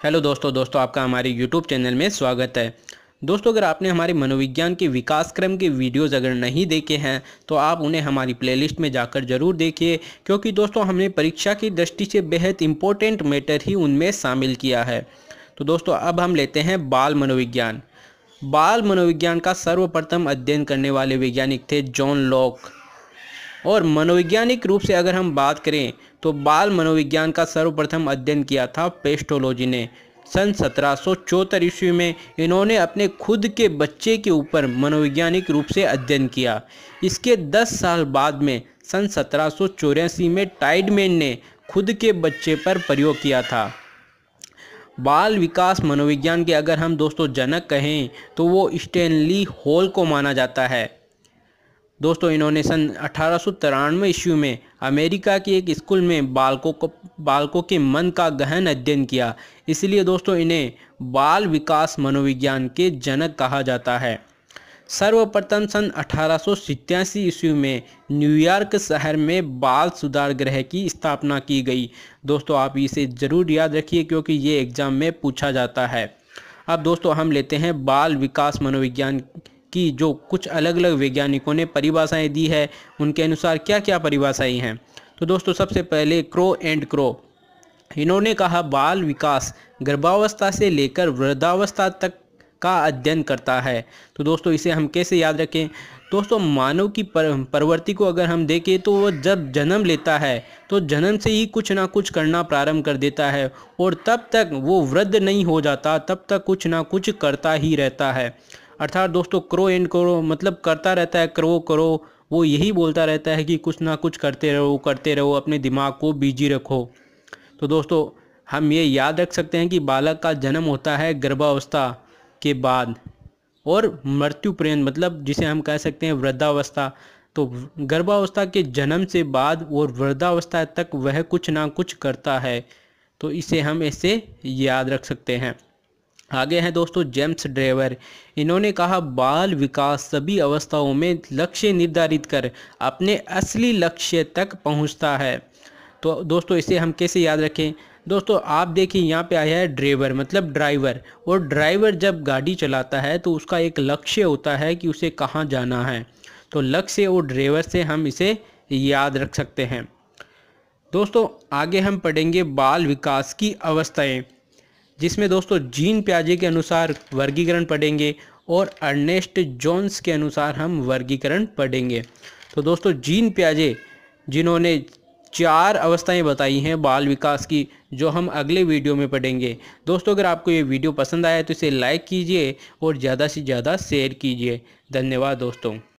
Hello दोस्तों दोस्तों, आपका हमारे यूट्यूब चैनल में स्वागत है। दोस्तों, अगर आपने हमारे मनोविज्ञान के विकास क्रम के वीडियोज़ अगर नहीं देखे हैं तो आप उन्हें हमारी प्लेलिस्ट में जाकर ज़रूर देखिए, क्योंकि दोस्तों, हमने परीक्षा की दृष्टि से बेहद इम्पोर्टेंट मैटर ही उनमें शामिल किया है। तो दोस्तों, अब हम लेते हैं बाल मनोविज्ञान। बाल मनोविज्ञान का सर्वप्रथम अध्ययन करने वाले वैज्ञानिक थे जॉन लॉक। और मनोवैज्ञानिक रूप से अगर हम बात करें तो बाल मनोविज्ञान का सर्वप्रथम अध्ययन किया था पेस्टोलॉजी ने। सन सत्रह सौ चौहत्तर ईस्वी में इन्होंने अपने खुद के बच्चे के ऊपर मनोवैज्ञानिक रूप से अध्ययन किया। इसके 10 साल बाद में सन सत्रह सौ चौरासी में टाइडमैन ने खुद के बच्चे पर प्रयोग किया था। बाल विकास मनोविज्ञान के अगर हम दोस्तों जनक कहें तो वो स्टेनली हॉल को माना जाता है। दोस्तों, इन्होंने सन अठारह ईस्वी में अमेरिका के एक स्कूल में बालकों को, बालकों के मन का गहन अध्ययन किया। इसलिए दोस्तों, इन्हें बाल विकास मनोविज्ञान के जनक कहा जाता है। सर्वप्रथम सन अठारह ईस्वी में न्यूयॉर्क शहर में बाल सुधार गृह की स्थापना की गई। दोस्तों, आप इसे ज़रूर याद रखिए क्योंकि ये एग्ज़ाम में पूछा जाता है। अब दोस्तों, हम लेते हैं बाल विकास मनोविज्ञान की जो कुछ अलग अलग वैज्ञानिकों ने परिभाषाएँ दी है उनके अनुसार क्या क्या परिभाषाएँ हैं। तो दोस्तों सबसे पहले क्रो एंड क्रो। इन्होंने कहा बाल विकास गर्भावस्था से लेकर वृद्धावस्था तक का अध्ययन करता है। तो दोस्तों इसे हम कैसे याद रखें? दोस्तों मानव की पर, प्रवृत्ति को अगर हम देखें तो वह जब जन्म लेता है तो जन्म से ही कुछ ना कुछ करना प्रारंभ कर देता है और तब तक वो वृद्ध नहीं हो जाता तब तक कुछ ना कुछ करता ही रहता है। अर्थात दोस्तों, क्रो एंड करो मतलब करता रहता है, क्रो, करो, वो यही बोलता रहता है कि कुछ ना कुछ करते रहो करते रहो, अपने दिमाग को बिज़ी रखो। तो दोस्तों, हम ये याद रख सकते हैं कि बालक का जन्म होता है गर्भावस्था के बाद और मृत्यु पर्यंत मतलब जिसे हम कह सकते हैं वृद्धावस्था। तो गर्भावस्था के जन्म से बाद और वृद्धावस्था तक वह कुछ ना कुछ करता है। तो इसे हम ऐसे याद रख सकते हैं। आगे हैं दोस्तों, जेम्स ड्राइवर इन्होंने कहा, बाल विकास सभी अवस्थाओं में लक्ष्य निर्धारित कर अपने असली लक्ष्य तक पहुँचता है। तो दोस्तों, इसे हम कैसे याद रखें? दोस्तों, आप देखिए, यहाँ पे आया है ड्राइवर मतलब ड्राइवर। और ड्राइवर जब गाड़ी चलाता है तो उसका एक लक्ष्य होता है कि उसे कहाँ जाना है। तो लक्ष्य और ड्राइवर से हम इसे याद रख सकते हैं। दोस्तों, आगे हम पढ़ेंगे बाल विकास की अवस्थाएँ। जिसमें दोस्तों जीन प्याजे के अनुसार वर्गीकरण पढ़ेंगे और अर्नेस्ट जोन्स के अनुसार हम वर्गीकरण पढ़ेंगे। तो दोस्तों, जीन प्याजे जिन्होंने चार अवस्थाएँ बताई हैं बाल विकास की, जो हम अगले वीडियो में पढ़ेंगे। दोस्तों, अगर आपको ये वीडियो पसंद आया तो इसे लाइक कीजिए और ज़्यादा से ज़्यादा शेयर कीजिए। धन्यवाद दोस्तों।